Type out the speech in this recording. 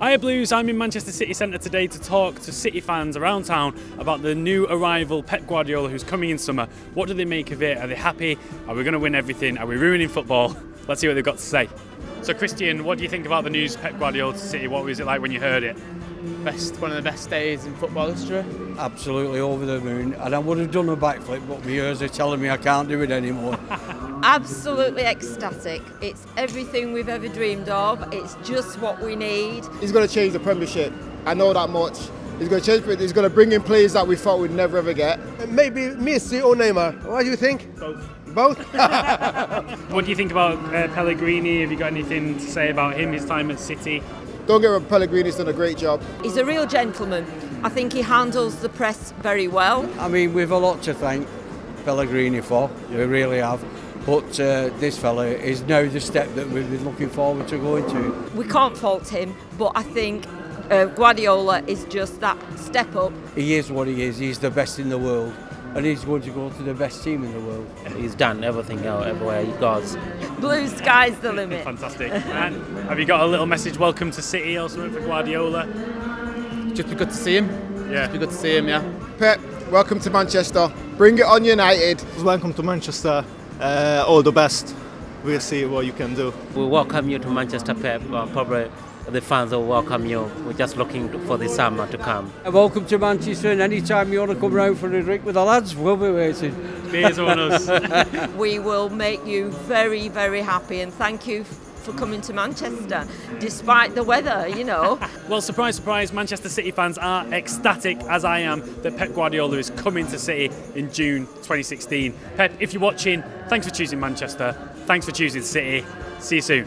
Hiya Blues, I'm in Manchester City Centre today to talk to City fans around town about the new arrival Pep Guardiola who's coming in summer. What do they make of it? Are they happy? Are we going to win everything? Are we ruining football? Let's see what they've got to say. So Christian, what do you think about the news Pep Guardiola to City? What was it like when you heard it? Best, one of the best days in football history. Absolutely over the moon, and I would have done a backflip, but my ears are telling me I can't do it anymore. absolutely ecstatic. It's everything we've ever dreamed of. It's just what we need. He's going to change the Premiership. I know that much. He's going to change it. He's going to bring in players that we thought we'd never ever get. Maybe Messi or Neymar. What do you think? Both. Both? what do you think about uh, Pellegrini? Have you got anything to say about him, his time at City? Don't get me wrong, Pellegrini's done a great job. He's a real gentleman. I think he handles the press very well. I mean, we've a lot to thank Pellegrini for. We really have. But uh, this fella is now the step that we've been looking forward to going to. We can't fault him, but I think uh, Guardiola is just that step up. He is what he is. He's the best in the world. And he's going to go to the best team in the world. He's done everything out everywhere he goes. Blue sky's the limit. Fantastic. and have you got a little message, welcome to City or something for Guardiola? Just be good to see him. Yeah. Just be good to see him, yeah. Pep, welcome to Manchester. Bring it on United. Welcome to Manchester. Uh, all the best. We'll see what you can do. We welcome you to Manchester, Pep. Uh, probably the fans will welcome you. We're just looking for the summer to come. Welcome to Manchester, and anytime you want to come round for a drink with the lads, we'll be waiting. Beers on us. we will make you very, very happy, and thank you for coming to Manchester, despite the weather, you know. well, surprise, surprise, Manchester City fans are ecstatic, as I am, that Pep Guardiola is coming to City in June 2016. Pep, if you're watching, thanks for choosing Manchester. Thanks for choosing City. See you soon.